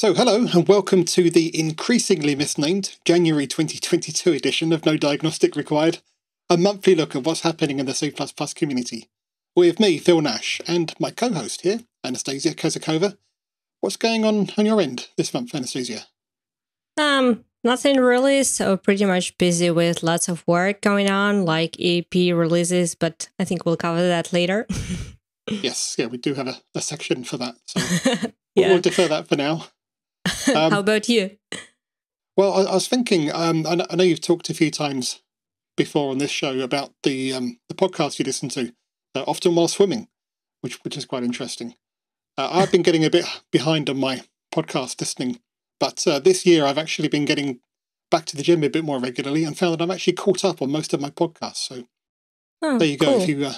So, hello and welcome to the increasingly misnamed January 2022 edition of No Diagnostic Required, a monthly look at what's happening in the C community. With me, Phil Nash, and my co host here, Anastasia Kozakova. What's going on on your end this month, Anastasia? Um, nothing really. So, pretty much busy with lots of work going on, like EP releases, but I think we'll cover that later. yes, yeah, we do have a, a section for that. So, yeah. we'll defer that for now. Um, How about you? Well, I, I was thinking. Um, I, I, know you've talked a few times before on this show about the um, the podcast you listen to, uh, often while swimming, which which is quite interesting. Uh, I've been getting a bit behind on my podcast listening, but uh, this year I've actually been getting back to the gym a bit more regularly and found that I'm actually caught up on most of my podcasts. So oh, there you go. Cool. If you uh,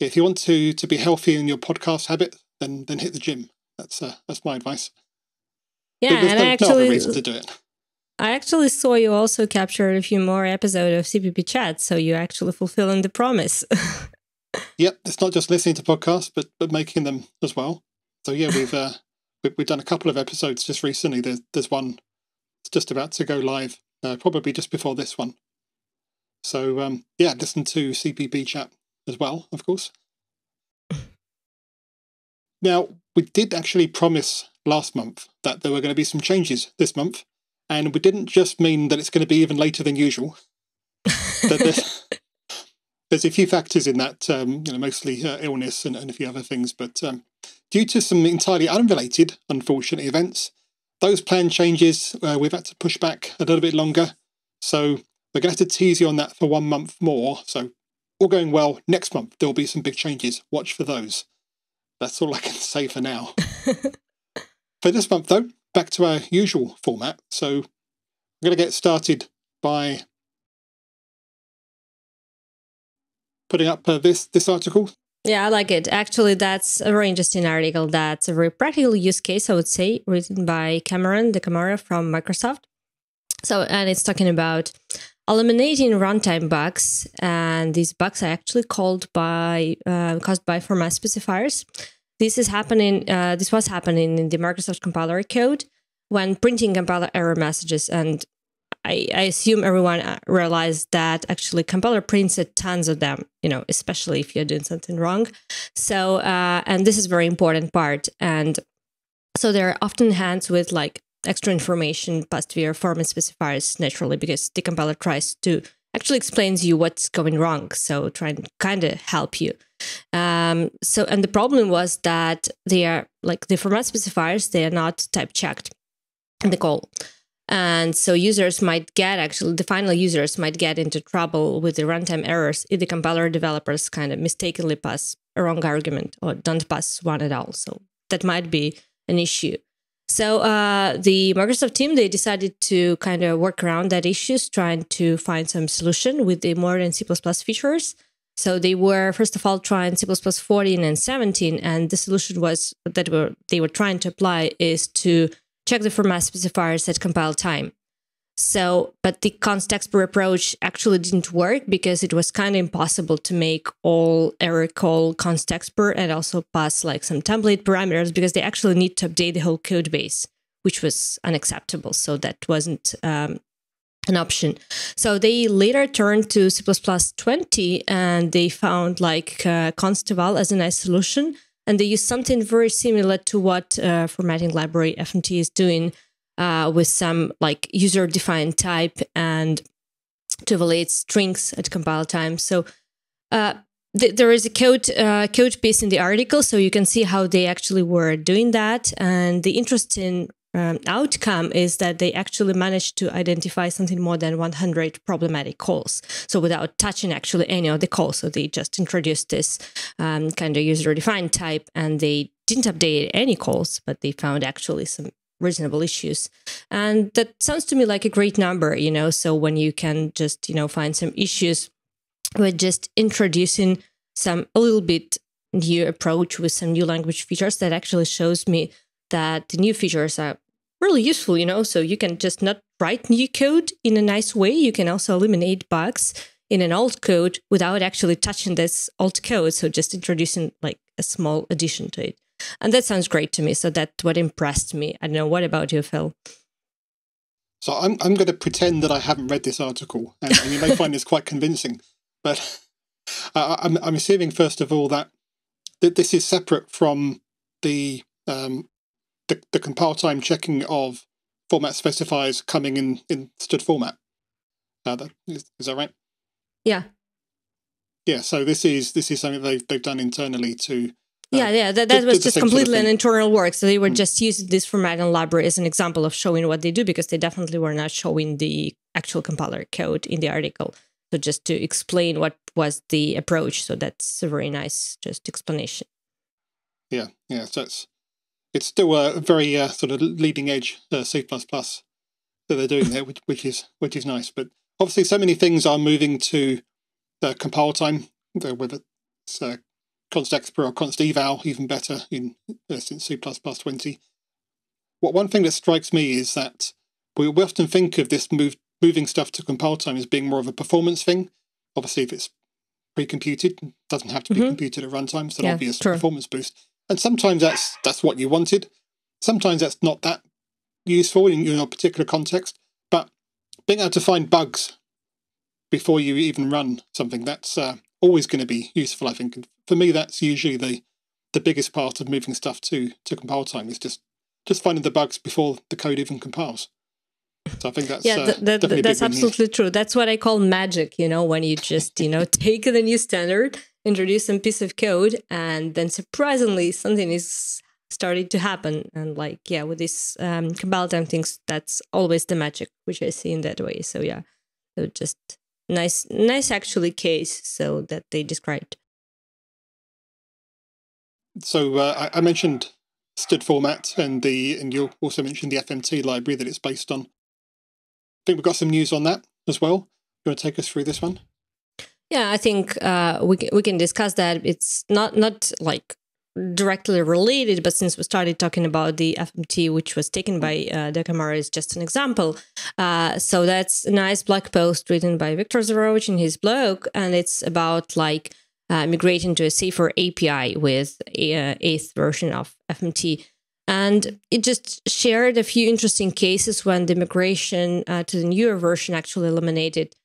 if you want to to be healthy in your podcast habit, then then hit the gym. That's uh, that's my advice. Yeah, and no, actually reason to do it. I actually saw you also capture a few more episodes of CPP chat, so you're actually fulfilling the promise. yep, it's not just listening to podcasts, but but making them as well. So yeah, we've uh, we've done a couple of episodes just recently. There's there's one it's just about to go live, uh, probably just before this one. So um, yeah, listen to CPP chat as well, of course. Now we did actually promise last month that there were going to be some changes this month, and we didn't just mean that it's going to be even later than usual. there's, there's, a few factors in that, um, you know, mostly uh, illness and, and, a few other things, but um, due to some entirely unrelated, unfortunate events, those plan changes uh, we've had to push back a little bit longer. So we're going to have to tease you on that for one month more. So all going well, next month there will be some big changes. Watch for those. That's all I can say for now. For this month, though, back to our usual format. So I'm going to get started by putting up uh, this this article. Yeah, I like it. Actually, that's a very interesting article. That's a very practical use case, I would say, written by Cameron DaCamara from Microsoft. So, and it's talking about eliminating runtime bugs, and these bugs are actually called by uh, caused by format specifiers. This is happening. Uh, this was happening in the Microsoft compiler code when printing compiler error messages, and I, I assume everyone uh, realized that actually compiler prints tons of them. You know, especially if you're doing something wrong. So, uh, and this is very important part, and so they're often hands with like extra information passed via format specifiers naturally because the compiler tries to actually explains you what's going wrong. So try and kind of help you. Um, so and the problem was that they are like the format specifiers, they are not type checked in the call. And so users might get actually the final users might get into trouble with the runtime errors if the compiler developers kind of mistakenly pass a wrong argument or don't pass one at all. So that might be an issue. So uh, the Microsoft team they decided to kind of work around that issues, trying to find some solution with the modern C++ features. So they were first of all trying C++ 14 and 17, and the solution was that were they were trying to apply is to check the format specifiers at compile time. So, but the constexpr approach actually didn't work because it was kind of impossible to make all error call constexpr and also pass like some template parameters because they actually need to update the whole code base, which was unacceptable. So that wasn't um, an option. So they later turned to C++ 20 and they found like uh, const-eval as a nice solution. And they used something very similar to what uh, formatting library FMT is doing uh, with some like user defined type and to evaluate strings at compile time. So uh, th there is a code uh, code piece in the article, so you can see how they actually were doing that. And the interesting um, outcome is that they actually managed to identify something more than 100 problematic calls. So without touching actually any of the calls, so they just introduced this um, kind of user defined type, and they didn't update any calls, but they found actually some reasonable issues. And that sounds to me like a great number, you know. So when you can just, you know, find some issues with just introducing some a little bit new approach with some new language features, that actually shows me that the new features are really useful, you know. So you can just not write new code in a nice way. You can also eliminate bugs in an old code without actually touching this old code. So just introducing like a small addition to it. And that sounds great to me. So that's what impressed me. I don't know. What about you, Phil? So I'm I'm going to pretend that I haven't read this article, and, and you may find this quite convincing. But I'm I'm assuming first of all that that this is separate from the um, the, the compile time checking of format specifiers coming in in std format. Uh, that, is, is that right? Yeah. Yeah. So this is this is something they've they've done internally to yeah, yeah, that, that was just completely an internal work. So they were mm. just using this format and library as an example of showing what they do because they definitely were not showing the actual compiler code in the article. So just to explain what was the approach. So that's a very nice just explanation. Yeah, yeah. So it's it's still a very uh, sort of leading edge uh, C that they're doing there, which, which is which is nice. But obviously, so many things are moving to uh, compile time, whether it's uh, const expr or const eval, even better in uh, since C++ 20. What one thing that strikes me is that we, we often think of this move, moving stuff to compile time as being more of a performance thing. Obviously, if it's pre-computed, it doesn't have to be mm-hmm. computed at runtime. It's an yeah, obvious true. performance boost. And sometimes that's that's what you wanted. Sometimes that's not that useful in your particular context. But being able to find bugs before you even run something that's uh, always going to be useful, I think. And for me, that's usually the the biggest part of moving stuff to to compile time is just just finding the bugs before the code even compiles. So I think that's yeah, uh, that, that's absolutely true. That's what I call magic. You know, when you just you know take the new standard, introduce some piece of code, and then surprisingly something is starting to happen. And like yeah, with this um, compile time things, that's always the magic which I see in that way. So yeah, so just nice nice actually case so that they described so uh, I, I, mentioned std format and the and you also mentioned the fmt library that it's based on think we've got some news on that as well you want to take us through this one yeah i think uh, we, we can discuss that it's not not like directly related, but since we started talking about the FMT, which was taken by uh, DaCamara, is just an example. Uh, so that's a nice blog post written by Victor Zverovich in his blog, and it's about like uh, migrating to a safer API with a uh, eighth version of FMT. And it just shared a few interesting cases when the migration uh, to the newer version actually eliminated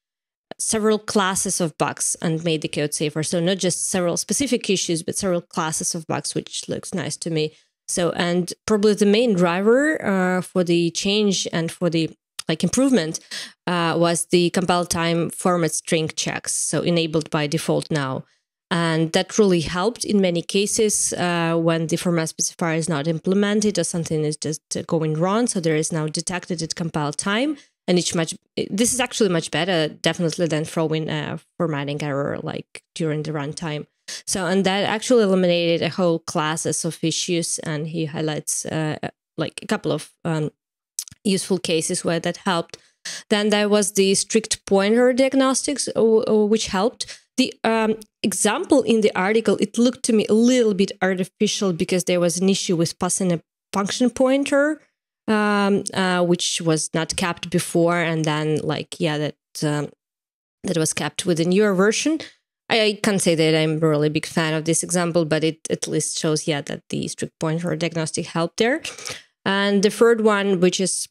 several classes of bugs and made the code safer. So not just several specific issues, but several classes of bugs, which looks nice to me. So and probably the main driver uh, for the change and for the like improvement uh, was the compile time format string checks, so enabled by default now. And that really helped in many cases uh, when the format specifier is not implemented or something is just going wrong. So there is now detected at compile time and it's much this is actually much better definitely than throwing a formatting error like during the runtime. So and that actually eliminated a whole classes of issues and he highlights uh, like a couple of um, useful cases where that helped. Then there was the strict pointer diagnostics which helped the um, example in the article it looked to me a little bit artificial because there was an issue with passing a function pointer um, uh, which was not kept before, and then like yeah, that um, that was kept with a newer version. I, can't say that I'm a really big fan of this example, but it at least shows yeah that the strict pointer diagnostic helped there. And the third one, which is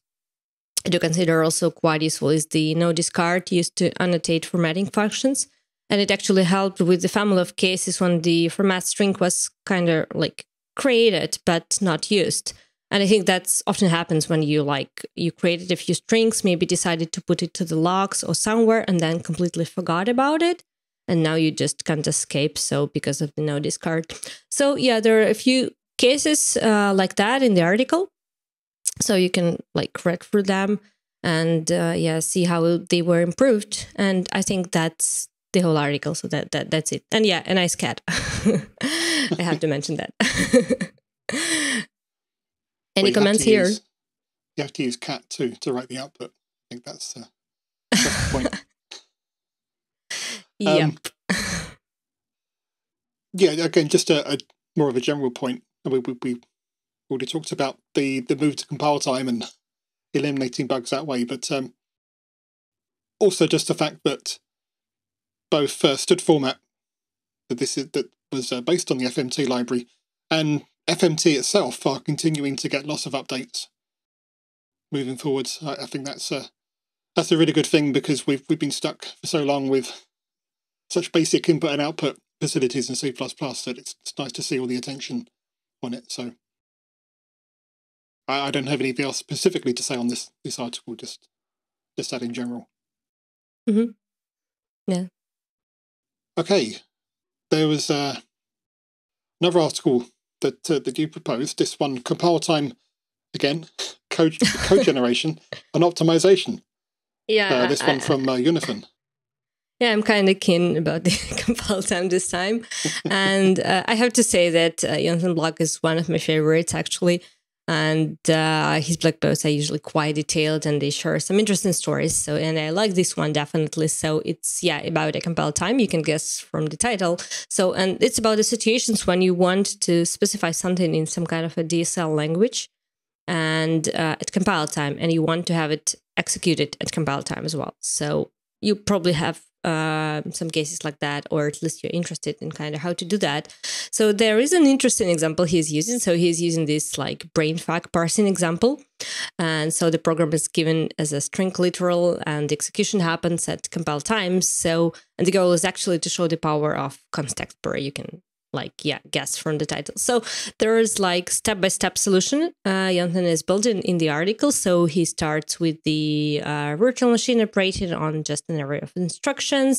do consider also quite useful, is the no discard used to annotate formatting functions. And it actually helped with the family of cases when the format string was kind of like created but not used. And I think that's often happens when you like you created a few strings, maybe decided to put it to the logs or somewhere, and then completely forgot about it. And now you just can't escape. So because of the no discard. So yeah, there are a few cases uh, like that in the article. So you can like read through them and uh, yeah, see how they were improved. And I think that's the whole article. So that that that's it. And yeah, a nice cat. I have to mention that. Any comments here? Use, you have to use cat too to write the output. I think that's, that's the point. yep. Um, yeah, again, just a, a, more of a general point. We, we, we already talked about the, the move to compile time and eliminating bugs that way, but um, also just the fact that both uh, std format that this is, that was uh, based on the FMT library and FMT itself are continuing to get lots of updates moving forwards. I, I think that's a that's a really good thing because we've we've been stuck for so long with such basic input and output facilities in C that it's, it's nice to see all the attention on it. So I, I don't have anything else specifically to say on this this article. Just just that in general. Mm-hmm. Yeah. Okay, there was uh, another article that uh, that you proposed. This one, compile time, again, code code generation and optimization. Yeah, uh, this one I, from uh, foonathan. Yeah, I'm kind of keen about the compile time this time, and uh, I have to say that uh, Jonathan Block is one of my favorites actually and uh, his blog posts are usually quite detailed and they share some interesting stories. So and i like this one definitely. So it's yeah about a compile time you can guess from the title. So and it's about the situations when you want to specify something in some kind of a dsl language and uh, at compile time and you want to have it executed at compile time as well. So you probably have uh, some cases like that, or at least you're interested in kind of how to do that. So there is an interesting example he's using. So he's using this like brain brainfuck parsing example. And so the program is given as a string literal and the execution happens at compile times. So, and the goal is actually to show the power of constexpr. You can like yeah guess from the title. So there's like step-by-step solution. Uh Jonathan is building in, in the article so he starts with the uh, virtual machine operated on just an array of instructions.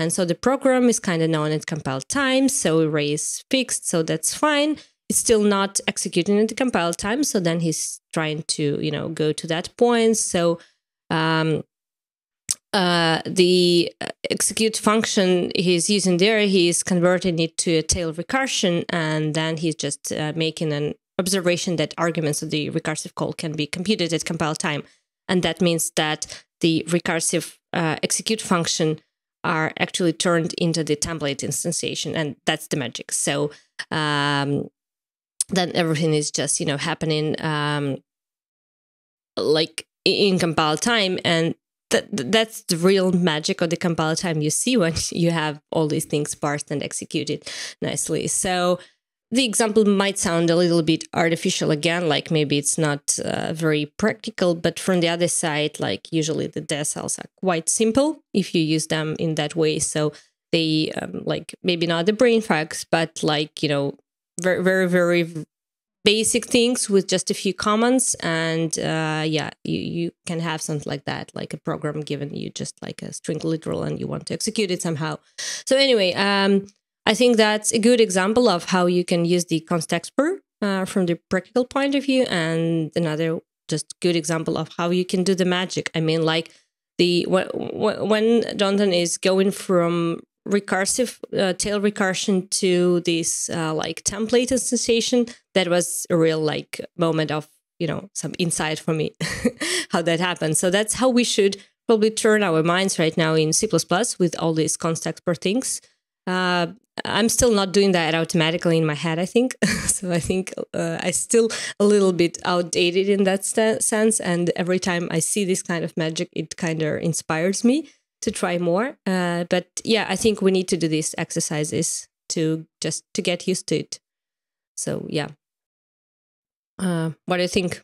And so the program is kind of known at compile time so array is fixed so that's fine. It's still not executing at the compile time so then he's trying to you know go to that point. So um uh, the uh, execute function he's using there, he's converting it to a tail recursion, and then he's just uh, making an observation that arguments of the recursive call can be computed at compile time. And that means that the recursive uh, execute function are actually turned into the template instantiation, and that's the magic. So um, then everything is just, you know, happening um, like in compile time, and that that's the real magic of the compile time you see when you have all these things parsed and executed nicely. So the example might sound a little bit artificial again, like maybe it's not uh, very practical, but from the other side, like usually the DSLs are quite simple if you use them in that way. So they um, like maybe not the brainfucks, but like you know very very very basic things with just a few comments and uh, yeah you, you can have something like that like a program given you just like a string literal and you want to execute it somehow. So anyway um, i think that's a good example of how you can use the constexpr uh, from the practical point of view and another just good example of how you can do the magic. I mean like the when, jonathan is going from recursive uh, tail recursion to this uh, like template instantiation that was a real like moment of you know some insight for me how that happened. So that's how we should probably turn our minds right now in c++ with all these constexpr things. Uh, i'm still not doing that automatically in my head i think. So i think uh, i still a little bit outdated in that sense. And every time i see this kind of magic it kind of inspires me to try more. Uh, but yeah, I think we need to do these exercises to just to get used to it. So yeah, uh, what do you think?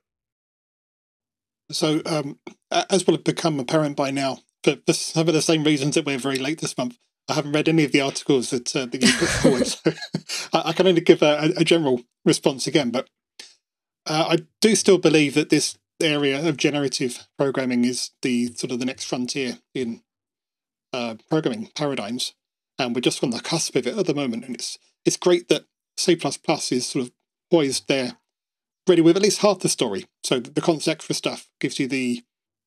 So um, as will have become apparent by now, for, for some of the same reasons that we're very late this month, I haven't read any of the articles that, uh, that you put forward. so I, I, can only give a, a, general response again, but uh, I do still believe that this area of generative programming is the sort of the next frontier in uh, programming paradigms, and we're just on the cusp of it at the moment. And it's it's great that C is sort of poised there, ready with at least half the story. So the constexpr stuff gives you the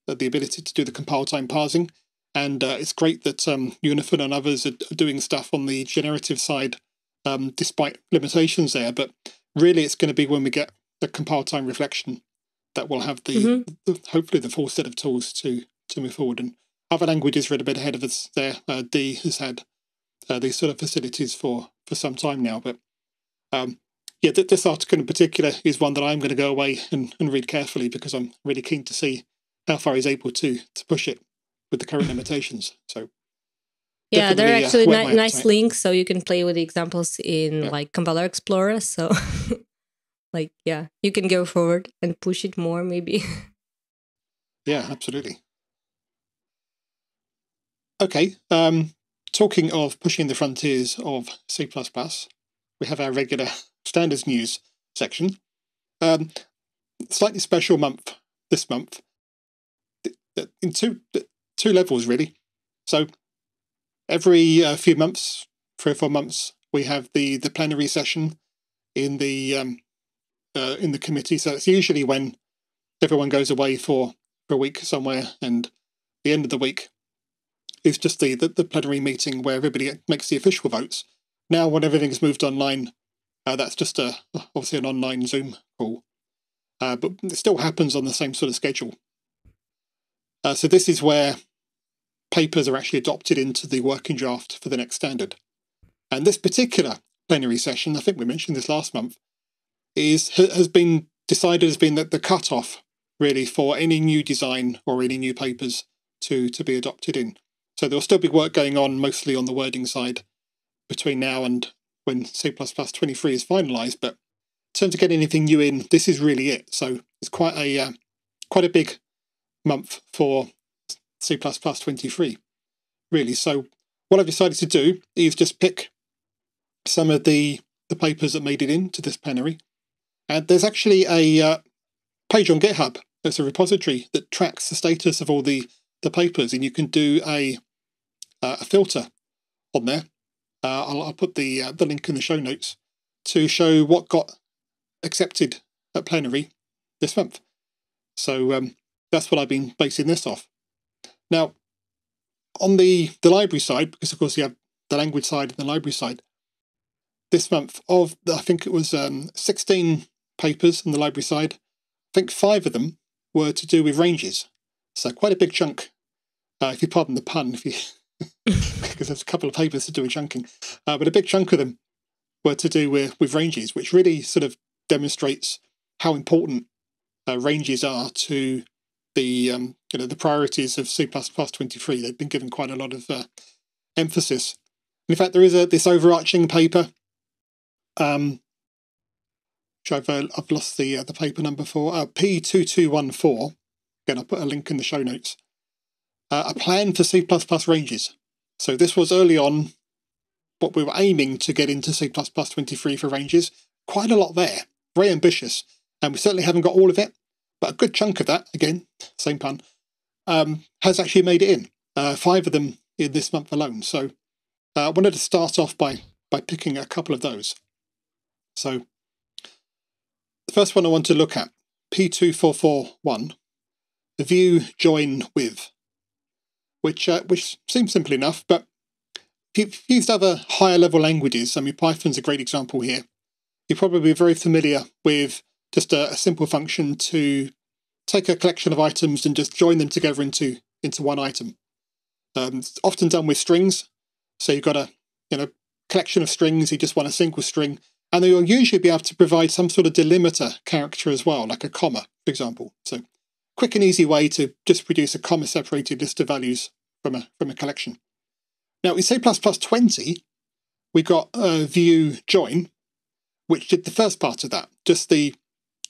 the ability to do the compile time parsing, and uh, it's great that um, foonathan and others are, doing stuff on the generative side, um, despite limitations there. But really, it's going to be when we get the compile time reflection that we'll have the, mm-hmm. the hopefully the full set of tools to to move forward. And other languages are a bit ahead of us there. Uh, D has had uh, these sort of facilities for, for some time now. But um, yeah, th- this article in particular is one that I'm going to go away and, and read carefully because I'm really keen to see how far he's able to to push it with the current limitations. So yeah, there are uh, actually uh, ni- nice links so you can play with the examples in yeah. like Compiler Explorer. So like yeah, you can go forward and push it more maybe. yeah, absolutely. Okay, um, talking of pushing the frontiers of C++, we have our regular standards news section. Um, slightly special month this month in two two levels really. So every uh, few months, three or four months, we have the the plenary session in the um, uh, in the committee. So it's usually when everyone goes away for, for a week somewhere, and the end of the week is just the, the, the plenary meeting where everybody makes the official votes. Now, when everything's moved online, uh, that's just a obviously an online Zoom call, uh, but it still happens on the same sort of schedule. Uh, so this is where papers are actually adopted into the working draft for the next standard. And this particular plenary session, I think we mentioned this last month, is has been decided as being that the cutoff really for any new design or any new papers to to be adopted in. So there'll still be work going on mostly on the wording side between now and when C++ 23 is finalized, but in terms of getting anything new in, this is really it. So it's quite a uh, quite a big month for C++ 23, really. So what I've decided to do is just pick some of the, the papers that made it into this plenary. And there's actually a uh, page on GitHub. There's a repository that tracks the status of all the, the papers, and you can do a, uh, a filter on there. Uh, I'll, I'll, put the uh, the link in the show notes to show what got accepted at plenary this month. So um, that's what I've been basing this off. Now, on the, the library side, because of course you have the language side and the library side, this month of, I think it was um, 16 papers on the library side, I think five of them were to do with ranges. So quite a big chunk, uh, if you pardon the pun, if you because there's a couple of papers to do with chunking, uh, but a big chunk of them were to do with, with ranges, which really sort of demonstrates how important uh, ranges are to the um, you know the priorities of C++ 23. They've been given quite a lot of uh, emphasis. In fact, there is a this overarching paper, um, which I've uh, I've lost the uh, the paper number for uh, P2214. Again, I'll put a link in the show notes. Uh, a plan for C++ ranges. So this was early on what we were aiming to get into C++ 23 for ranges. Quite a lot there, very ambitious, and we certainly haven't got all of it. But a good chunk of that, again, same pun, um, has actually made it in. Uh, five of them in this month alone. So uh, I wanted to start off by by picking a couple of those. So the first one I want to look at, P2441, the view join with, which uh, which seems simple enough, but if you've used other higher level languages, I mean Python's a great example here. You're probably very familiar with just a, a simple function to take a collection of items and just join them together into into one item. Um, it's often done with strings. So you've got a you know collection of strings, you just want a single string, and then you'll usually be able to provide some sort of delimiter character as well, like a comma, for example. So quick and easy way to just produce a comma separated list of values from a from a collection. Now in C++ 20, we got a view join, which did the first part of that, just the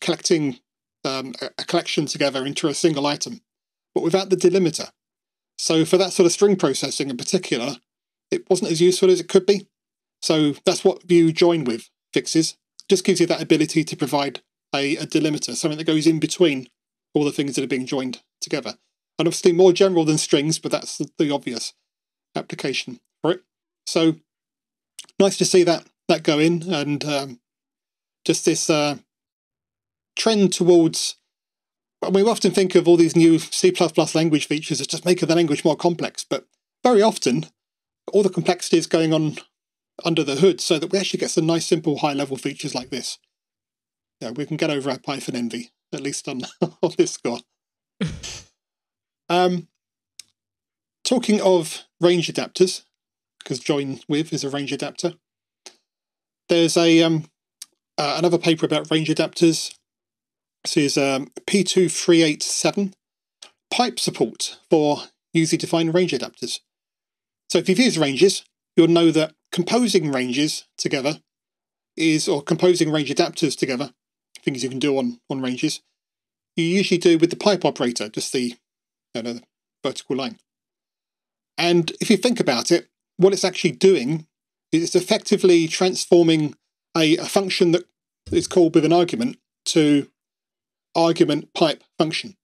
collecting um, a collection together into a single item, but without the delimiter. So for that sort of string processing in particular, it wasn't as useful as it could be. So that's what view join with fixes. Just gives you that ability to provide a, a delimiter, something that goes in between all the things that are being joined together. And obviously more general than strings, but that's the, the obvious application for it. So nice to see that that go in and um, just this uh, trend towards we often think of all these new C++ language features as just making the language more complex, but very often all the complexity is going on under the hood so that we actually get some nice, simple, high-level features like this. Yeah, we can get over our Python envy, at least on, on this score. um, talking of range adapters, because join with is a range adapter, there's a um, uh, another paper about range adapters this is um, P2387 pipe support for user-defined range adapters. So if you've used ranges, you'll know that composing ranges together is, or composing range adapters together things you can do on, on ranges, you usually do with the pipe operator, just the, know, the vertical line. And if you think about it, what it's actually doing is it's effectively transforming a, a function that is called with an argument to argument pipe function.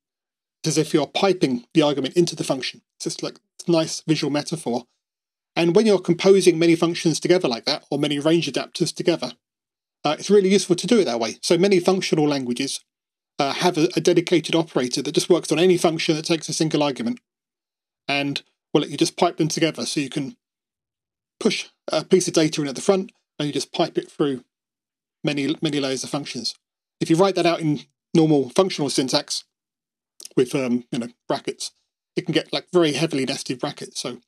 It's as if you're piping the argument into the function. It's just like a nice visual metaphor. And when you're composing many functions together like that, or many range adapters together, uh, it's really useful to do it that way. So many functional languages uh, have a, a, dedicated operator that just works on any function that takes a single argument. And well, you just pipe them together so you can push a piece of data in at the front and you just pipe it through many, many layers of functions. If you write that out in normal functional syntax with um, you know brackets, it can get like very heavily nested brackets. So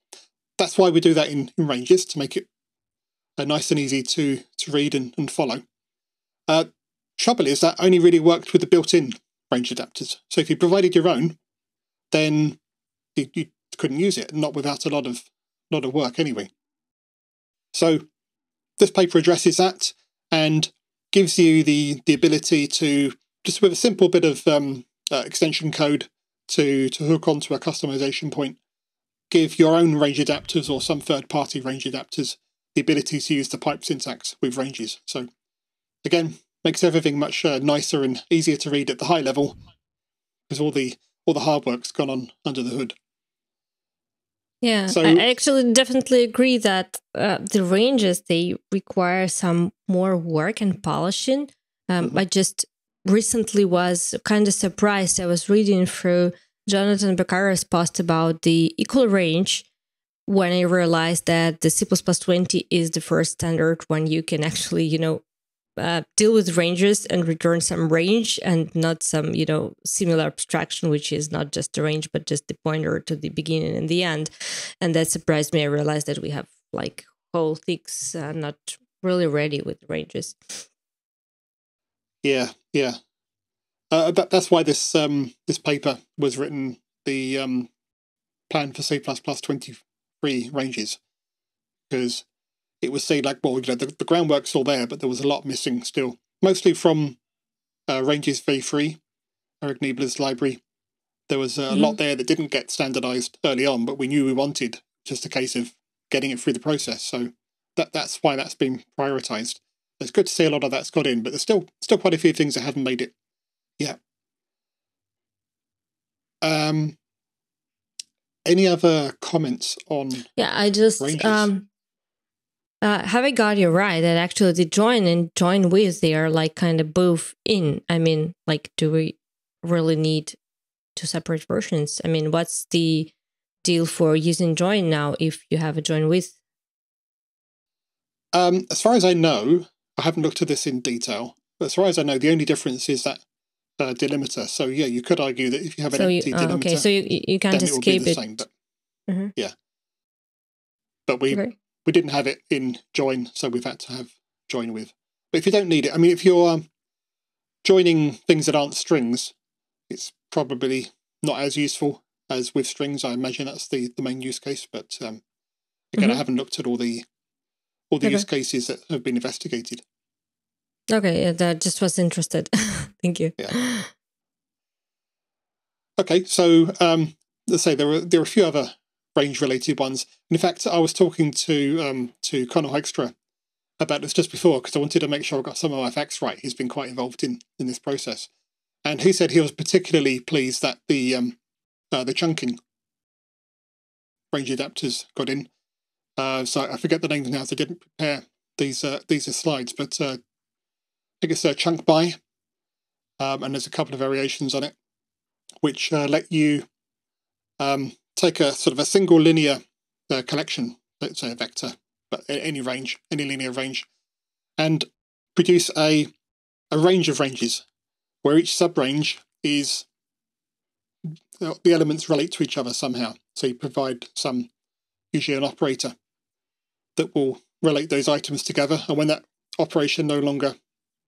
that's why we do that in, in ranges to make it uh, nice and easy to to read and, and follow. Uh, trouble is that only really worked with the built-in range adapters. So if you provided your own, then you, you couldn't use it, not without a lot of lot of work anyway. So this paper addresses that and gives you the the ability to just with a simple bit of um, uh, extension code to to hook onto a customization point, give your own range adapters or some third party range adapters the ability to use the pipe syntax with ranges. So again, makes everything much uh, nicer and easier to read at the high level because all the all the hard work's gone on under the hood. Yeah, so, I actually definitely agree that uh, the ranges they require some more work and polishing. Um, mm-hmm. I just recently was kind of surprised. I was reading through Jonathan Boccara's post about the equal range when I realized that the C++ 20 is the first standard when you can actually, you know, uh, deal with ranges and return some range and not some you know similar abstraction which is not just the range but just the pointer to the beginning and the end. And that surprised me. I realized that we have like whole things uh, not really ready with ranges. Yeah yeah. Uh, that, that's why this um this paper was written the um plan for c++ 23 ranges. Because it was seen like, well, you know, the, the groundwork's all there, but there was a lot missing still, mostly from uh, Ranges v3, Eric Niebler's library. There was a mm-hmm. lot there that didn't get standardized early on, but we knew we wanted. Just a case of getting it through the process. So that that's why that's been prioritized. It's good to see a lot of that's got in, but there's still still quite a few things that haven't made it yet. Um, any other comments on? Yeah, I just um, uh, have I got you right that actually the join and join with they are like kind of both in? I mean, like, do we really need two separate versions? I mean, what's the deal for using join now if you have a join with? Um, as far as I know, I haven't looked at this in detail. But as far as I know, the only difference is that uh, delimiter. So yeah, you could argue that if you have an so empty you, delimiter, uh, okay, so you you can't escape it. Same, but, mm-hmm. Yeah, but we we didn't have it in join, so we've had to have join with. But if you don't need it, I mean, if you're um, joining things that aren't strings, it's probably not as useful as with strings. I imagine that's the, the main use case. But um, again, mm-hmm. I haven't looked at all the all the okay. use cases that have been investigated. Okay, yeah, that just was interested. Thank you. Yeah. Okay, so um, let's say there are there are a few other range related ones. in fact, I was talking to um, to Conor Hoekstra about this just before because I wanted to make sure I got some of my facts right. He's been quite involved in in this process, and he said he was particularly pleased that the um, uh, the chunking range adapters got in. Uh, so I forget the names now, so I didn't prepare these uh, these are slides, but uh, I think it's a chunk by, um, and there's a couple of variations on it, which uh, let you um, take a sort of a single linear uh, collection, let's say a vector, but any range, any linear range, and produce a a range of ranges where each subrange is the elements relate to each other somehow. So you provide some usually an operator that will relate those items together, and when that operation no longer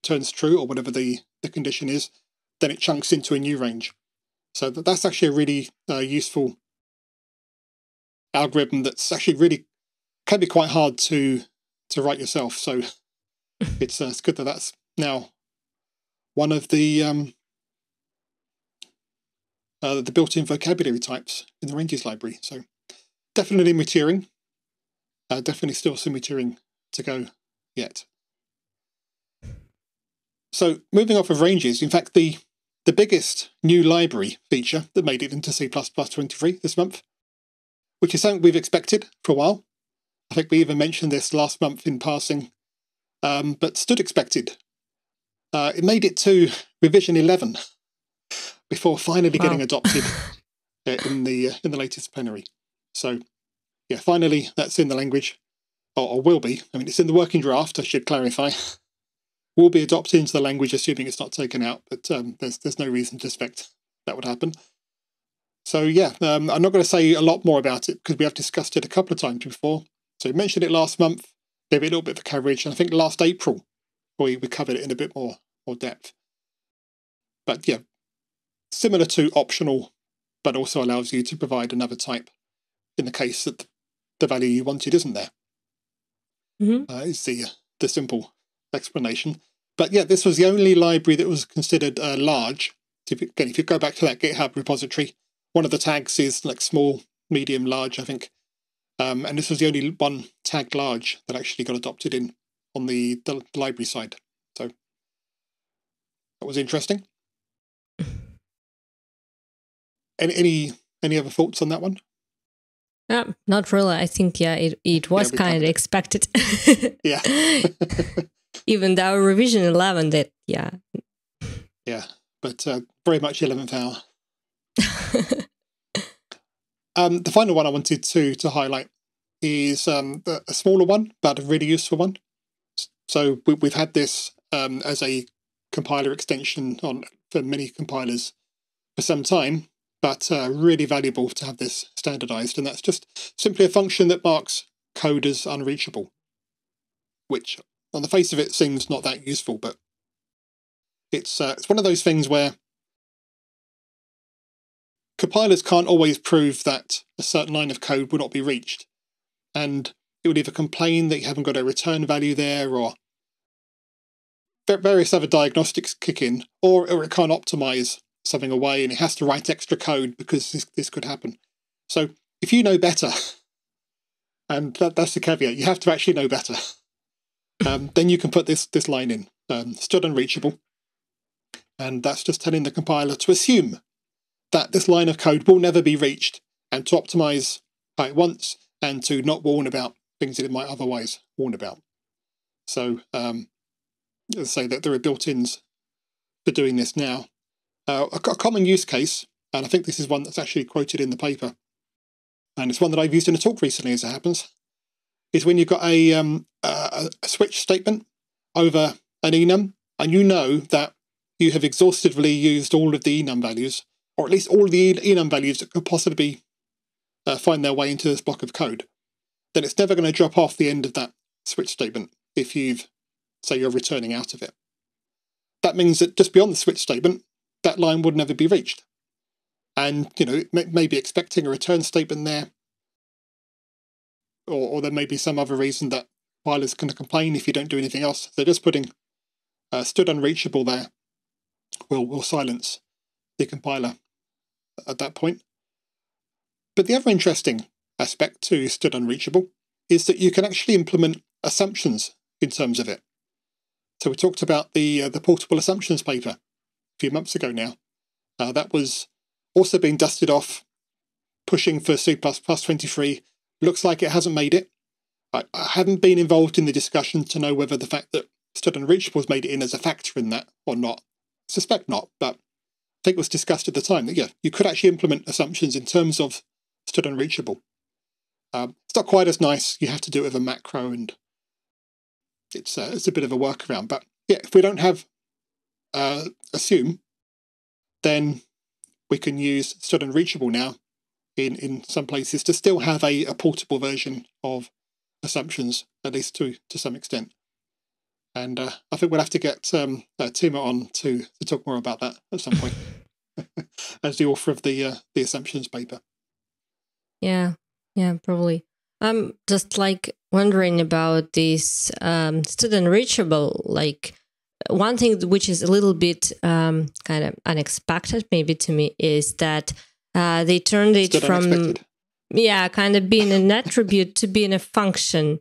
turns true or whatever the, the condition is, then it chunks into a new range. So that's actually a really uh, useful algorithm that's actually really can be quite hard to to write yourself. So it's uh, it's good that that's now one of the um, uh, the built-in vocabulary types in the ranges library. So definitely maturing. Uh, definitely still some maturing to go yet. So moving off of ranges, in fact, the the biggest new library feature that made it into C++ 23 this month, which is something we've expected for a while. I think we even mentioned this last month in passing, um, but std expected. Uh, it made it to revision 11 before finally wow. getting adopted in the uh, in the latest plenary. So, yeah, finally that's in the language, or, or will be. I mean, it's in the working draft. I should clarify. will be adopted into the language, assuming it's not taken out. But um, there's there's no reason to expect that would happen. So yeah, um, I'm not going to say a lot more about it because we have discussed it a couple of times before. So we mentioned it last month, gave it a little bit of coverage, and I think last April we, we covered it in a bit more more depth. But yeah, similar to optional, but also allows you to provide another type in the case that the value you wanted isn't there. Mm-hmm. Uh, is the the simple explanation. But yeah, this was the only library that was considered uh, large. So if, again, if you go back to that GitHub repository, one of the tags is like small, medium, large, I think. Um, and this was the only one tagged large that actually got adopted in on the, the, library side. So that was interesting. Any any any other thoughts on that one? Yeah, not really. I think yeah, it it was yeah, kind of expected. yeah. Even though revision eleven did, yeah. Yeah, but uh, very much eleventh hour. Um, the final one I wanted to to highlight is um, a smaller one, but a really useful one. So we, have had this um, as a compiler extension on for many compilers for some time, but uh, really valuable to have this standardized. And that's just simply a function that marks code as unreachable, which on the face of it seems not that useful, but it's uh, it's one of those things where compilers can't always prove that a certain line of code will not be reached, and it would either complain that you haven't got a return value there, or various other diagnostics kick in, or, or it can't optimize something away and it has to write extra code because this, this could happen. So if you know better, and that, that's the caveat, you have to actually know better, um, then you can put this, this line in, um, unreachable. And that's just telling the compiler to assume that this line of code will never be reached and to optimize how wants and to not warn about things that it might otherwise warn about. So, um, let's say that there are built-ins for doing this now. Uh, a, a, common use case, and I think this is one that's actually quoted in the paper, and it's one that I've used in a talk recently, as it happens, is when you've got a, um, a, a switch statement over an enum, and you know that you have exhaustively used all of the enum values, or at least all the enum values that could possibly uh, find their way into this block of code, then it's never going to drop off the end of that switch statement if you've, say, you're returning out of it. That means that just beyond the switch statement, that line would never be reached. And, you know, may, may expecting a return statement there, or, or there may be some other reason that is going to complain if you don't do anything else. So just putting uh, std unreachable there will, will silence the compiler at that point. But the other interesting aspect to std unreachable is that you can actually implement assumptions in terms of it. So we talked about the uh, the portable assumptions paper a few months ago now. Uh, that was also being dusted off, pushing for C++ 23. Looks like it hasn't made it. I, I haven't been involved in the discussion to know whether the fact that std unreachable was made it in as a factor in that or not. Suspect not, but think was discussed at the time that, yeah, you could actually implement assumptions in terms of std unreachable. Um, it's not quite as nice. You have to do it with a macro and it's, uh, it's a bit of a workaround. But yeah, if we don't have uh, assume, then we can use std unreachable now in, in some places to still have a, a portable version of assumptions, at least to, to some extent. And uh, I think we'll have to get um, uh, Timo on to, to talk more about that at some point as the author of the uh, the assumptions paper. Yeah, yeah, probably. I'm just like wondering about this um, std unreachable. Like, one thing which is a little bit um, kind of unexpected, maybe to me, is that uh, they turned it Still from unexpected. yeah, kind of being an attribute to being a function,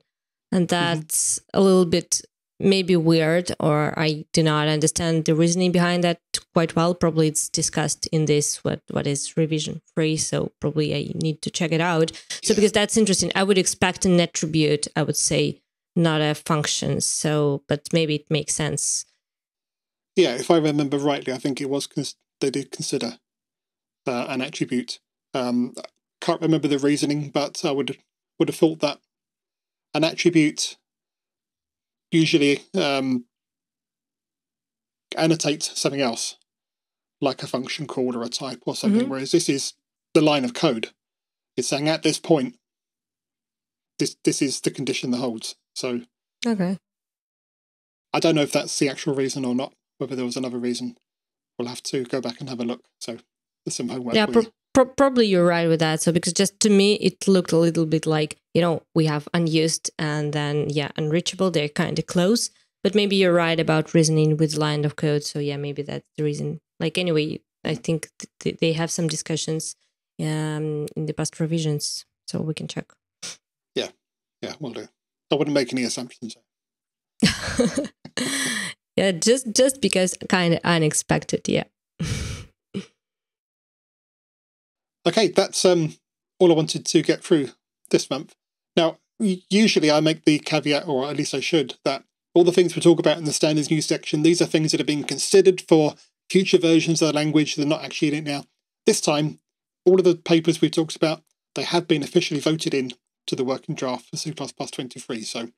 and that's a little bit maybe weird, or I do not understand the reasoning behind that quite well. Probably it's discussed in this what what is revision free, so probably I need to check it out. So Yeah. because that's interesting, I would expect an attribute. I would say not a function. So, but maybe it makes sense. Yeah, if I remember rightly, I think it was cons- they did consider uh, an attribute. Um, can't remember the reasoning, but I would would have thought that an attribute usually um, annotates something else, like a function call or a type or something. Mhm. Whereas this is the line of code. It's saying at this point, this this is the condition that holds. So Okay. I don't know if that's the actual reason or not. Whether there was another reason, we'll have to go back and have a look. So there's some homework. yeah, for pro- you. pro- probably you're right with that. So because just to me, it looked a little bit like you know we have unused and then yeah unreachable. They're kind of close, but maybe you're right about reasoning with line of code. So yeah, maybe that's the reason. Like anyway, I think th- th- they have some discussions um, in the past revisions, so we can check. Yeah. Yeah, we'll do. I wouldn't make any assumptions. yeah, just just because kind of unexpected. Yeah. Okay, that's um all I wanted to get through this month. Now, usually I make the caveat, or at least I should, that all the things we talk about in the standards news section, these are things that are being considered for future versions of the language. They're not actually in it now. This time, all of the papers we've talked about, they have been officially voted in to the working draft for C++ 23. So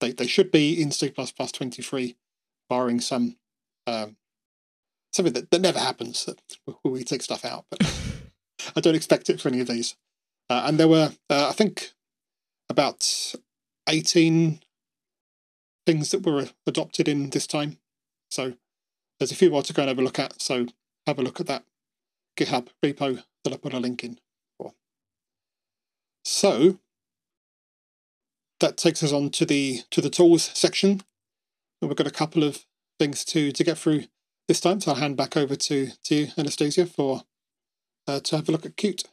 they, they should be in C++ 23, barring some um, something that, that never happens, that we- take stuff out. But I don't expect it for any of these. Uh, and there were, uh, I think, about 18 things that were adopted in this time. So there's a few more to go and have a look at. So have a look at that GitHub repo that I put a link in for. So that takes us on to the to the tools section. And we've got a couple of things to to get through this time. So I'll hand back over to to you, Anastasia, for uh, to have a look at Qt.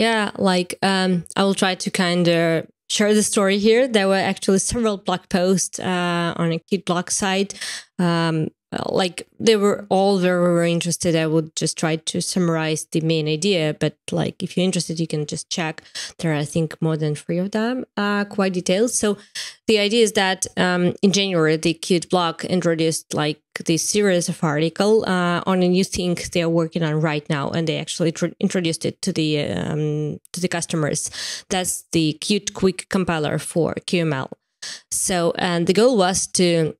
Yeah, like um, I will try to kind of share the story here. There were actually several blog posts uh, on a Qt blog site. Um, like they were all very, very interested. I would just try to summarize the main idea, but like if you're interested, you can just check. There are, I think, more than three of them, uh, quite detailed. So the idea is that um, in January, the Qt blog introduced like this series of article uh, on a new thing they are working on right now, and they actually tr- introduced it to the um, to the customers. That's the Qt Quick compiler for QML. So, and the goal was to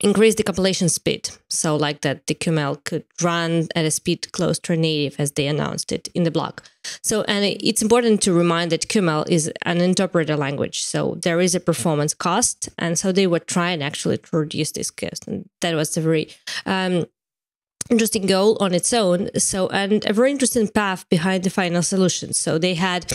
increase the compilation speed. So like that the qml could run at a speed close to native as they announced it in the blog. So and it's important to remind that qml is an interpreter language. So there is a performance cost and so they were trying actually to reduce this cost and that was a very um, interesting goal on its own. So and a very interesting path behind the final solution. So they had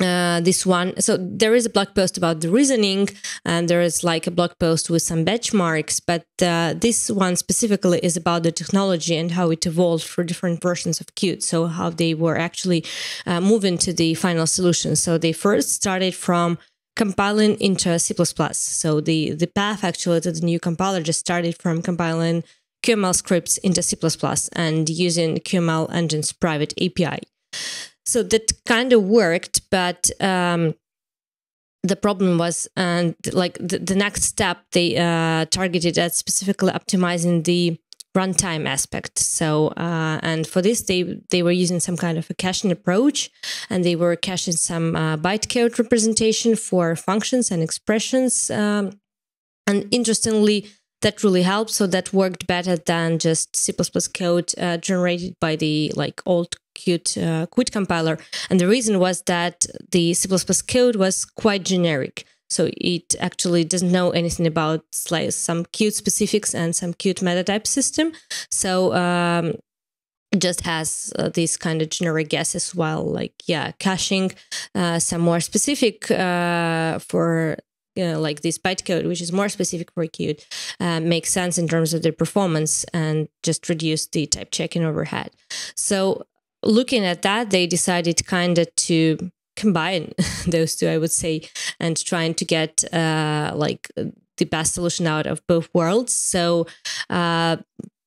uh, this one. So there is a blog post about the reasoning, and there is like a blog post with some benchmarks. But uh, this one specifically is about the technology and how it evolved for different versions of Qt. So how they were actually uh, moving to the final solution. So they first started from compiling into C++. So the the path actually to the new compiler just started from compiling QML scripts into C++ and using QML engine's private API. So that kind of worked, but um, the problem was, and like the, the next step, they uh, targeted at specifically optimizing the runtime aspect. So, uh, and for this, they they were using some kind of a caching approach, and they were caching some uh, bytecode representation for functions and expressions. Um, and interestingly, that really helped. So that worked better than just C++ code uh, generated by the like old Qt uh, Qt compiler. And the reason was that the C++ code was quite generic. So it actually doesn't know anything about like some Qt specifics and some Qt meta type system. So um, it just has uh, these kind of generic guesses while like yeah caching uh, some more specific uh, for uh, like this bytecode, which is more specific for Qt, uh, makes sense in terms of the performance and just reduce the type checking overhead. So looking at that, they decided kind of to combine those two, I would say, and trying to get uh, like the best solution out of both worlds. So, uh,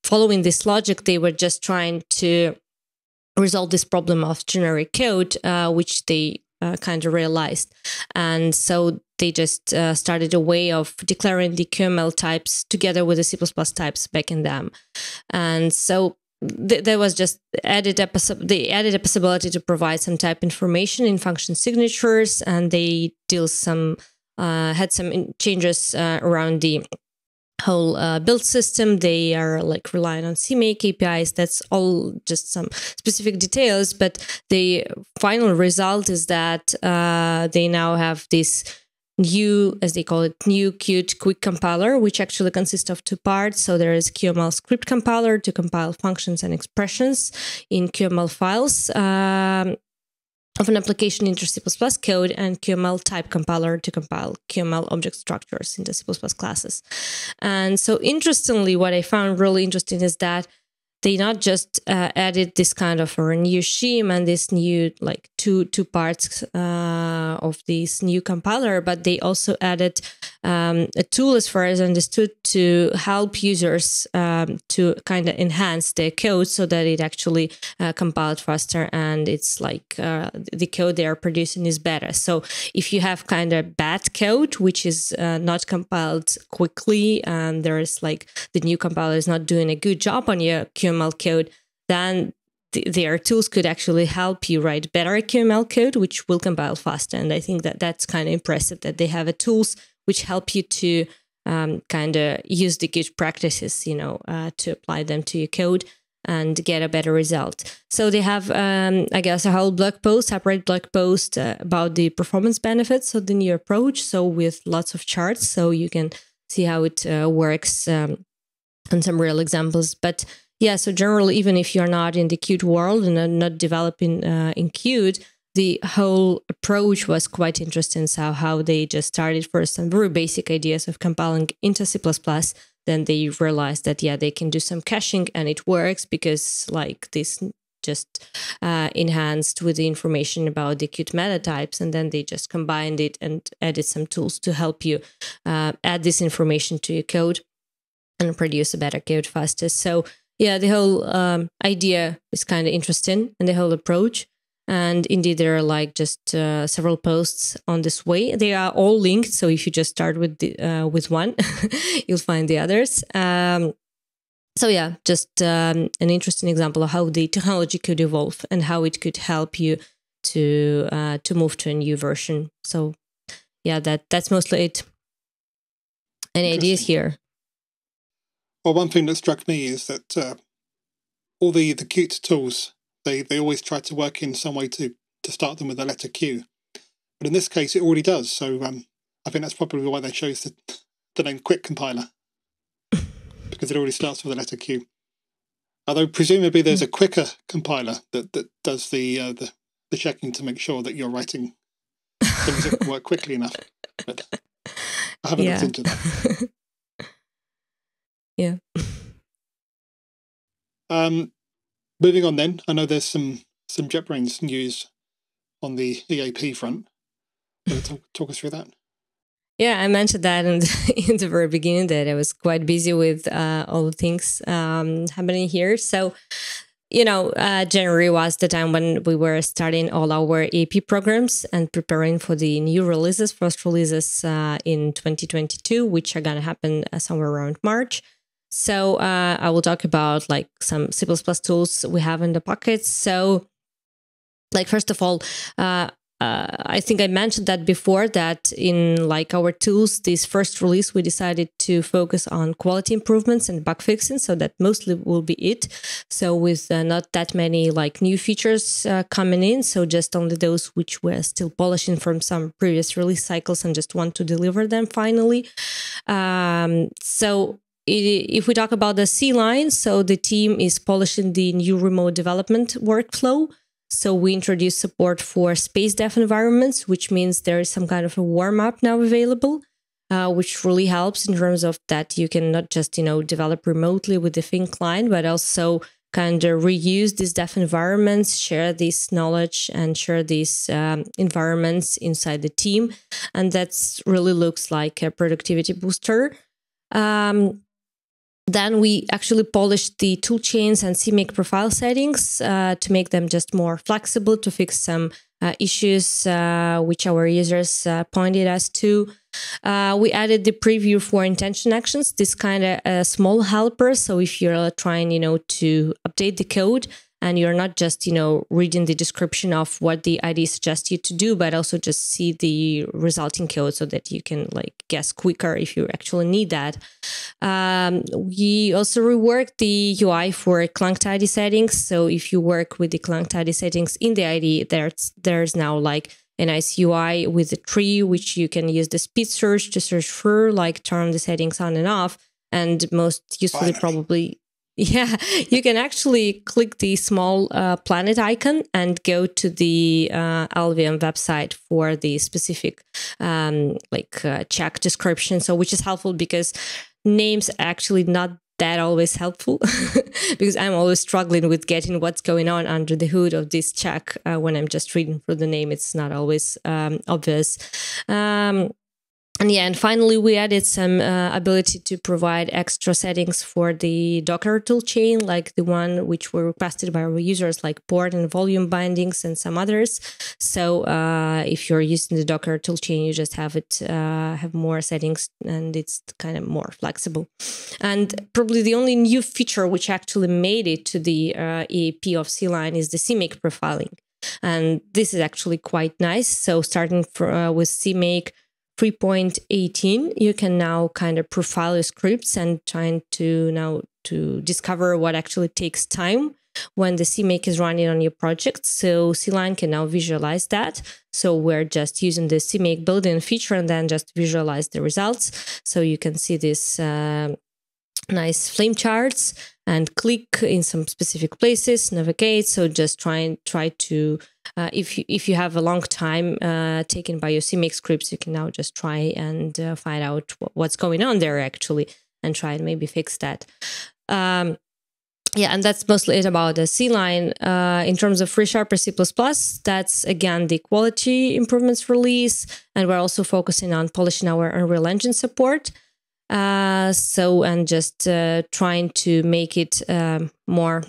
following this logic, they were just trying to resolve this problem of generic code, uh, which they uh, kind of realized. And so they just uh, started a way of declaring the QML types together with the C++ types back in them. And so th- there was just added a they added a possibility to provide some type information in function signatures, and they deal some uh, had some changes uh, around the whole uh, build system. They are like relying on CMake APIs. That's all just some specific details. But the final result is that uh, they now have this new, as they call it, new Qt quick compiler, which actually consists of two parts. So there is QML script compiler to compile functions and expressions in QML files. Um, of an application into C++ code and QML type compiler to compile QML object structures into C++ classes. And so interestingly, what I found really interesting is that they not just uh, added this kind of a new shim and this new like two two parts uh, of this new compiler, but they also added um, a tool, as far as I understood, to help users um, to kind of enhance their code so that it actually uh, compiled faster and it's like uh, the code they are producing is better. So if you have kind of bad code which is uh, not compiled quickly and there is like the new compiler is not doing a good job on your QML code, then their tools could actually help you write better QML code, which will compile faster. And I think that that's kind of impressive that they have a tools which help you to um, kind of use the good practices, you know, uh, to apply them to your code and get a better result. So they have, um, I guess, a whole blog post, separate blog post uh, about the performance benefits of the new approach. So with lots of charts, so you can see how it uh, works um, and some real examples. But yeah, so generally, even if you're not in the Qt world and not developing uh, in Qt, the whole approach was quite interesting. So how they just started first some very basic ideas of compiling into C++. Then they realized that yeah, they can do some caching and it works because like this just uh, enhanced with the information about the Qt meta types, and then they just combined it and added some tools to help you uh, add this information to your code and produce a better code faster. So yeah, the whole um, idea is kind of interesting, and the whole approach. And indeed, there are like just uh, several posts on this way. They are all linked, so if you just start with the, uh, with one, you'll find the others. Um, so yeah, just um, an interesting example of how the technology could evolve and how it could help you to uh, to move to a new version. So yeah, that that's mostly it. Any ideas here? Well, one thing that struck me is that uh, all the the Qt tools they they always try to work in some way to to start them with the letter Q, but in this case it already does. So um, I think that's probably why they chose the the name Quick Compiler because it already starts with the letter Q. Although presumably there's a quicker compiler that, that does the, uh, the the checking to make sure that you're writing things that work quickly enough. But I haven't yeah. looked into that. yeah. Um, Moving on, then, I know there's some some JetBrains news on the EAP front. Talk, talk, us through that. Yeah, I mentioned that in the, in the very beginning that I was quite busy with uh, all the things um, happening here. So, you know, uh, January was the time when we were starting all our EAP programs and preparing for the new releases, first releases uh, in 2022, which are going to happen uh, somewhere around March. So uh, I will talk about like some C++ tools we have in the pockets. So, like first of all, uh, uh, I think I mentioned that before that in like our tools, this first release, we decided to focus on quality improvements and bug fixing. So that mostly will be it. So with uh, not that many like new features uh, coming in, so just only those which we're still polishing from some previous release cycles and just want to deliver them finally. Um, so if we talk about the CLion, so the team is polishing the new remote development workflow. So we introduced support for Space dev environments, which means there is some kind of a warm up now available. uh, which really helps in terms of that you can not just you know develop remotely with the thin client, but also kind of reuse these dev environments, share this knowledge, and share these um, environments inside the team, and that's really looks like a productivity booster. Um, then we actually polished the toolchains and CMake profile settings uh, to make them just more flexible to fix some uh, issues uh, which our users uh, pointed us to. Uh, we added the preview for intention actions, this kind of uh, small helper. So if you're trying, you know, to update the code, and you're not just you know reading the description of what the IDE suggests you to do, but also just see the resulting code so that you can like guess quicker if you actually need that. Um, we also reworked the UI for Clang-Tidy settings. So if you work with the Clang-Tidy settings in the IDE there's there's now like a nice UI with a tree, which you can use the speed search to search for, like turn the settings on and off. And most usefully, Finally. probably yeah, you can actually click the small uh, planet icon and go to the uh, website for the specific um, like uh, check description. So, which is helpful because names actually not that always helpful because I'm always struggling with getting what's going on under the hood of this check uh, when I'm just reading for the name. It's not always um, obvious. Um, and yeah, and finally, we added some uh, ability to provide extra settings for the Docker toolchain, like the one which were requested by our users, like port and volume bindings and some others. So uh, if you're using the Docker toolchain, you just have it uh, have more settings, and it's kind of more flexible. And probably the only new feature which actually made it to the uh, EAP of CLion is the CMake profiling, and this is actually quite nice. So starting for, uh, with CMake 3.18 you can now kind of profile your scripts and trying to now to discover what actually takes time when the CMake is running on your project. So CLion can now visualize that. So we're just using the CMake built-in feature and then just visualize the results. So you can see this uh, nice flame charts and click in some specific places, navigate. So just try and try to, uh, if you, if you have a long time uh, taken by your CMake scripts, you can now just try and uh, find out what's going on there actually, and try and maybe fix that. Um, yeah, and that's mostly it about the CLion. Uh, in terms of ReSharper C++, that's again the quality improvements release, and we're also focusing on polishing our Unreal Engine support. Uh, so, and just uh, trying to make it um, more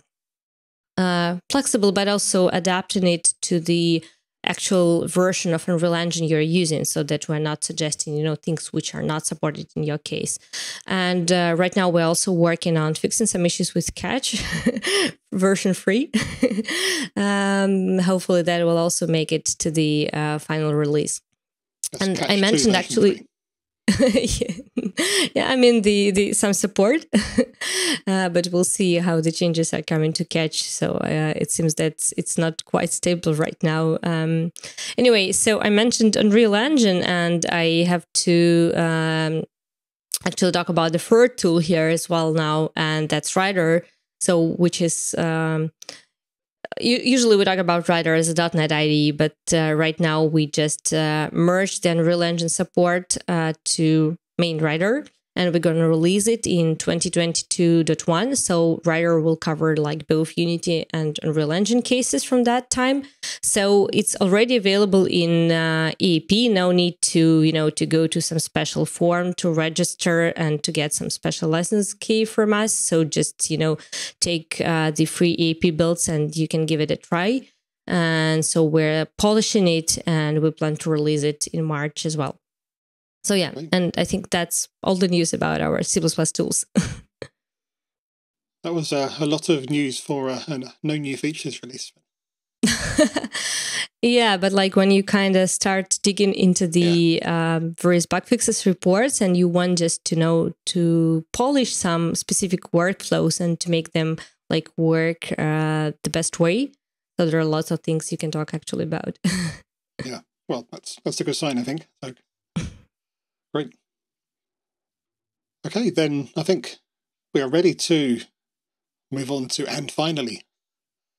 uh, flexible, but also adapting it to the actual version of Unreal Engine you're using so that we're not suggesting, you know, things which are not supported in your case. And uh, right now we're also working on fixing some issues with Catch version free. um, hopefully that will also make it to the uh, final release. That's and I mentioned actually yeah, I mean the the some support, uh, but we'll see how the changes are coming to catch. So uh, it seems that it's not quite stable right now. Um, anyway, so I mentioned Unreal Engine, and I have to um, actually talk about the third tool here as well now, and that's Rider. So which is um, usually we talk about Rider as a .NET IDE, but uh, right now we just uh, merged the Unreal Engine support uh, to main Rider and we're going to release it in 2022.1 so rider will cover like both unity and unreal engine cases from that time. So it's already available in uh, eap no need to you know to go to some special form to register and to get some special license key from us. So just you know take uh, the free eap builds and you can give it a try. And so we're polishing it and we plan to release it in march as well so yeah, and I think that's all the news about our C++ tools. that was uh, a lot of news for uh, no new features release. yeah, but like when you kind of start digging into the yeah. um, various bug fixes reports and you want just to know to polish some specific workflows and to make them like work uh, the best way. So there are lots of things you can talk actually about. yeah, well, that's that's a good sign, I think. So Great. Okay, then I think we are ready to move on to and finally.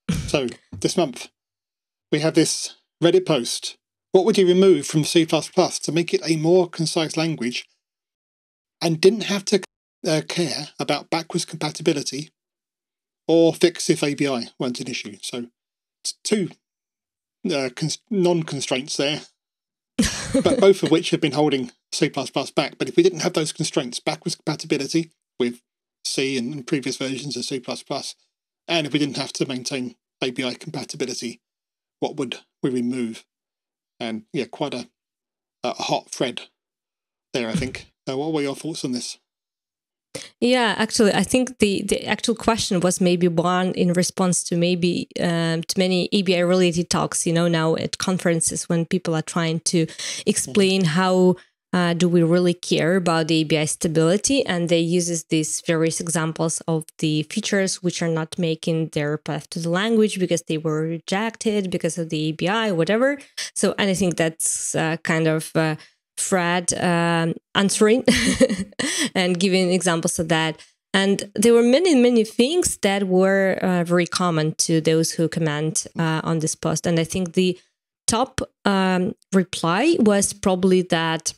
so this month we have this Reddit post. What would you remove from C++ to make it a more concise language and didn't have to uh, care about backwards compatibility or fix if ABI weren't an issue. So two uh, non-constraints there, but both of which have been holding C++ back. But if we didn't have those constraints, backwards compatibility with C and previous versions of C++, and if we didn't have to maintain ABI compatibility, what would we remove? And yeah, quite a, a hot thread there, I think. Uh, what were your thoughts on this? Yeah, actually, I think the, the actual question was maybe one in response to maybe um, to many ABI related talks, you know, now at conferences when people are trying to explain mm-hmm. how uh, do we really care about the ABI stability? And they uses these various examples of the features which are not making their path to the language because they were rejected because of the ABI, whatever. So, and I think that's uh, kind of uh, Fred um, answering and giving examples of that. And there were many, many things that were uh, very common to those who comment uh, on this post. And I think the top um, reply was probably that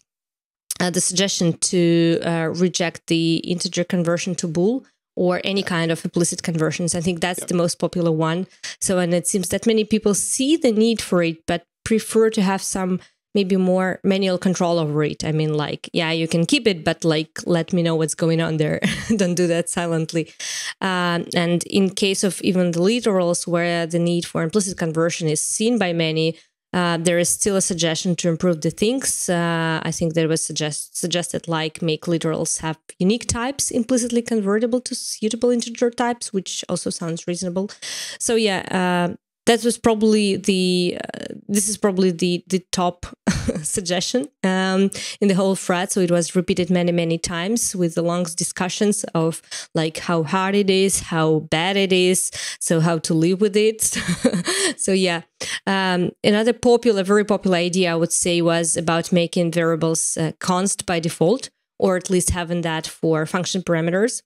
uh, the suggestion to uh, reject the integer conversion to bool or any kind of implicit conversions. I think that's yep. the most popular one. So, and it seems that many people see the need for it, but prefer to have some maybe more manual control over it. I mean, like, yeah, you can keep it, but like, let me know what's going on there. Don't do that silently. Um, and in case of even the literals, where the need for implicit conversion is seen by many, uh, there is still a suggestion to improve the things. Uh, I think there was suggest, suggested like make literals have unique types implicitly convertible to suitable integer types, which also sounds reasonable. So yeah, uh, that was probably the uh, this is probably the the top suggestion um, in the whole thread. So it was repeated many many times with the long discussions of like how hard it is how bad it is so how to live with it. So yeah. Um, another popular very popular idea i would say was about making variables uh, const by default or at least having that for function parameters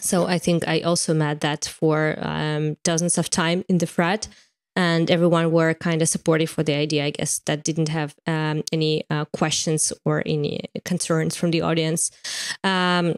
so I think I also met that for um, dozens of time in the thread, and everyone were kind of supportive for the idea. I guess that didn't have um, any uh, questions or any concerns from the audience. Um,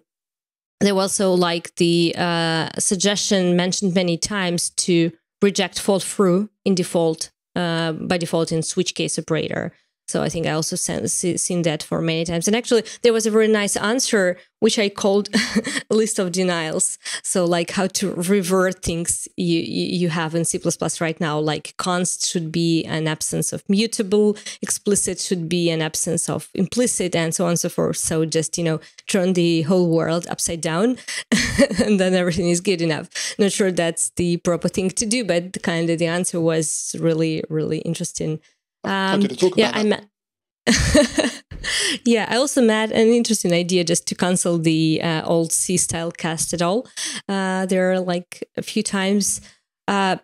there was also like the uh, suggestion mentioned many times to reject fall through in default uh, by default in switch case operator. So I think I also seen that for many times. And actually, there was a very nice answer, which I called list of denials. So like how to revert things you, you have in C++ right now, like const should be an absence of mutable, explicit should be an absence of implicit, and so on and so forth. So just, you know, turn the whole world upside down and then everything is good enough. Not sure that's the proper thing to do, but kind of the answer was really, really interesting. Um, yeah, I met. yeah, I also met an interesting idea just to cancel the uh, old C style cast at all. Uh, there are like a few times, uh,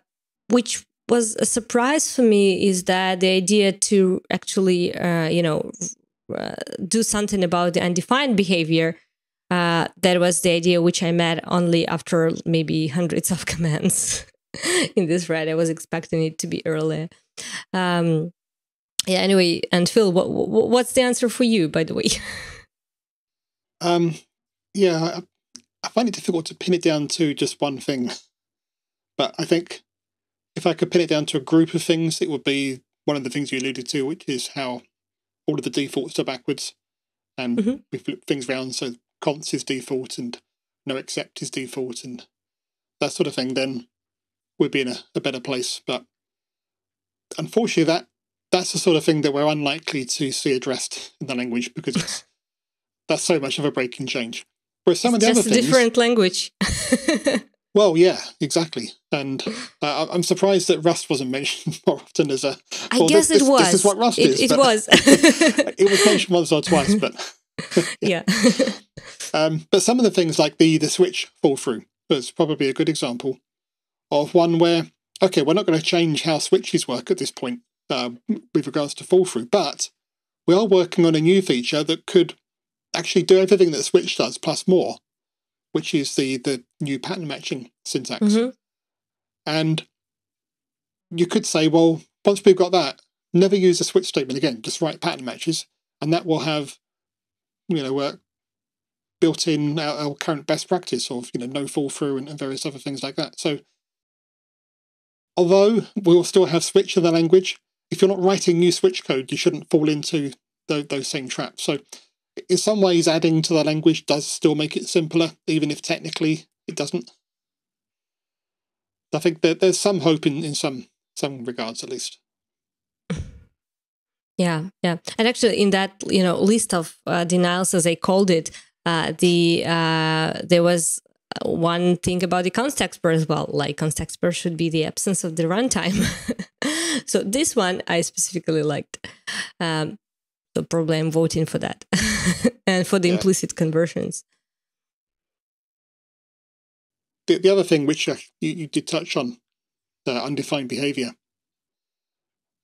which was a surprise for me, is that the idea to actually, uh, you know, uh, do something about the undefined behavior. Uh, that was the idea which I met only after maybe hundreds of commands in this thread. I was expecting it to be earlier. Um, yeah anyway and phil what, what's the answer for you by the way? Um yeah I, I find it difficult to pin it down to just one thing. But i think if i could pin it down to a group of things it would be one of the things you alluded to which is how all of the defaults are backwards. And mm-hmm. we flip things around so const is default and noexcept is default and that sort of thing then we'd be in a, a better place. But unfortunately that that's the sort of thing that we're unlikely to see addressed in the language because it's that's so much of a breaking change. Whereas some it's of the other things, different language. well, yeah, exactly. And uh, I'm surprised that Rust wasn't mentioned more often as a. I well, guess this, it was. This is what Rust it, is. It was. it was mentioned once or twice, but yeah. um, but some of the things like the the switch fall through was probably a good example of one where okay, we're not going to change how switches work at this point uh, with regards to fall through, but we are working on a new feature that could actually do everything that Switch does plus more, which is the the new pattern matching syntax. Mm-hmm. And you could say, well, once we've got that, never use a switch statement again. Just write pattern matches, and that will have, you know, uh, built in our, our, current best practice of you know no fall through and, and, various other things like that. So although we'll still have switch in the language, if you're not writing new switch code, you shouldn't fall into the, those same traps. So in some ways, adding to the language does still make it simpler, even if technically it doesn't. I think that there's some hope in, in some some regards, at least. Yeah, yeah, and actually, in that you know list of uh, denials, as they called it, uh, the uh, there was one thing about the constexpr as well. Like constexpr should be the absence of the runtime. so this one I specifically liked. Um, so probably I'm voting for that and for the yeah. implicit conversions. The, the other thing which uh, you, you did touch on, uh, undefined behavior.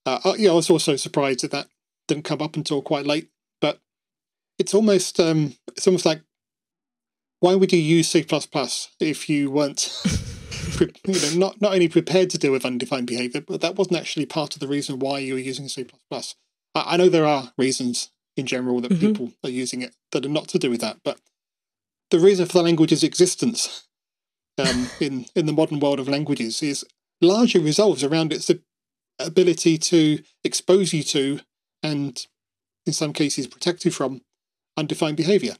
Uh, uh, yeah, I was also surprised that that didn't come up until quite late. But it's almost um, it's almost like why would you use C if you weren't you know, not not only prepared to deal with undefined behavior, but that wasn't actually part of the reason why you were using C I, I know there are reasons in general that mm-hmm. people are using it that are not to do with that, but the reason for the language's existence um, in in the modern world of languages is largely resolves around its ability to expose you to and in some cases protect you from undefined behavior.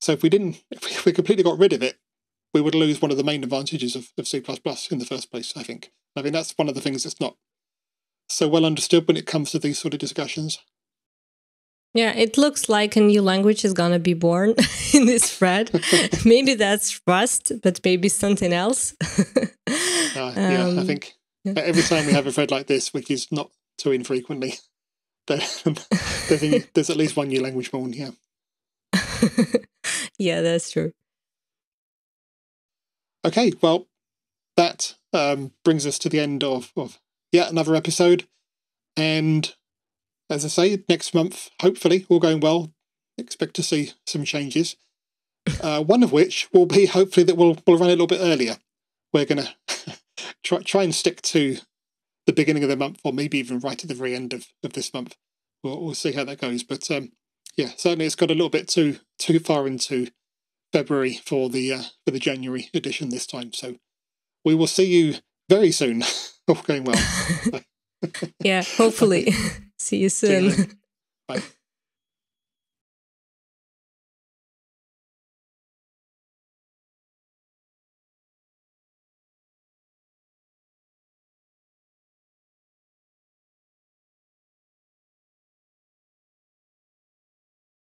So if we didn't, if we completely got rid of it, we would lose one of the main advantages of, of C++ in the first place, I think. I mean, that's one of the things that's not so well understood when it comes to these sort of discussions. Yeah, it looks like a new language is going to be born in this thread. maybe that's Rust, but maybe something else. uh, yeah, um, I think yeah. every time we have a thread like this, which is not too infrequently, there's, there's at least one new language born here. yeah, that's true. Okay, well, that um, brings us to the end of, of yet another episode. And as I say, next month, hopefully, all going well, expect to see some changes. Uh, one of which will be hopefully that we'll, we'll run a little bit earlier. We're going to try, try and stick to the beginning of the month, or maybe even right at the very end of, of this month. We'll, we'll see how that goes. But um, yeah, certainly it's got a little bit too too far into February for the uh, for the January edition this time. So we will see you very soon. All going well. yeah, hopefully. see you soon. See you Bye.